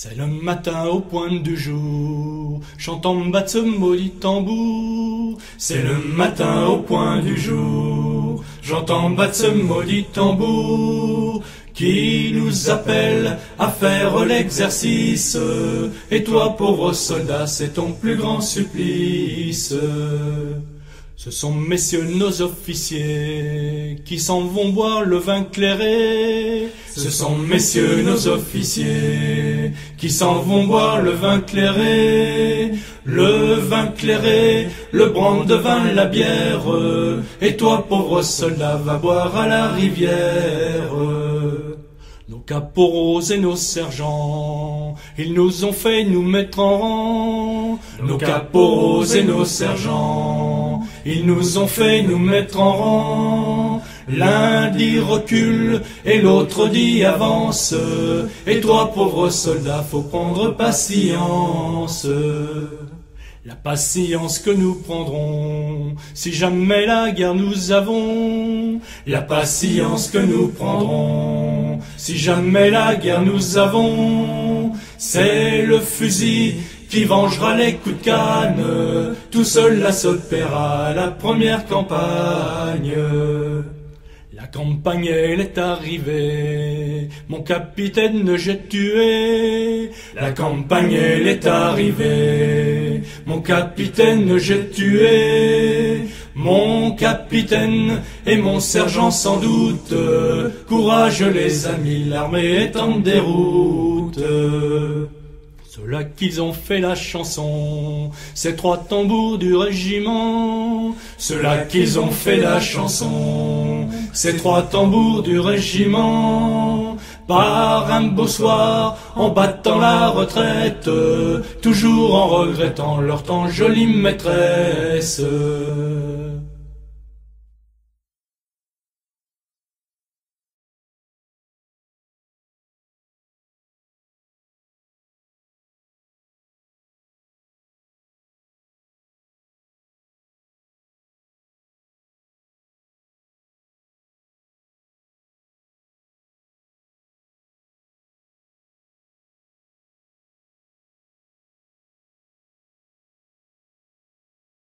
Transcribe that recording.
C'est le matin au point du jour, chantant battre ce maudit tambour. C'est le matin au point du jour, j'entends battre ce maudit tambour qui nous appelle à faire l'exercice? Et toi, pauvre soldat, c'est ton plus grand supplice. Ce sont messieurs nos officiers qui s'en vont boire le vin clairé. Ce sont messieurs nos officiers qui s'en vont boire le vin clairé. Le vin clairé, le vin, la bière. Et toi, pauvre soldat, va boire à la rivière. Nos caporaux et nos sergents, ils nous ont fait nous mettre en rang. Nos caporaux et nos sergents, ils nous ont fait nous mettre en rang. L'un dit recule et l'autre dit avance. Et toi, pauvre soldat, faut prendre patience. La patience que nous prendrons, si jamais la guerre nous avons. La patience que nous prendrons, si jamais la guerre nous avons. C'est le fusil qui vengera les coups de canne. Tout seul la se paiera la première campagne. La campagne, elle est arrivée, mon capitaine j'ai tué. La campagne, elle est arrivée, mon capitaine j'ai tué. Mon capitaine et mon sergent sans doute, courage les amis, l'armée est en déroute. Ceux-là qu'ils ont fait la chanson, ces trois tambours du régiment. Ceux-là qu'ils ont fait la chanson, ces trois tambours du régiment. Par un beau soir, en battant la retraite, toujours en regrettant leur temps jolie maîtresse.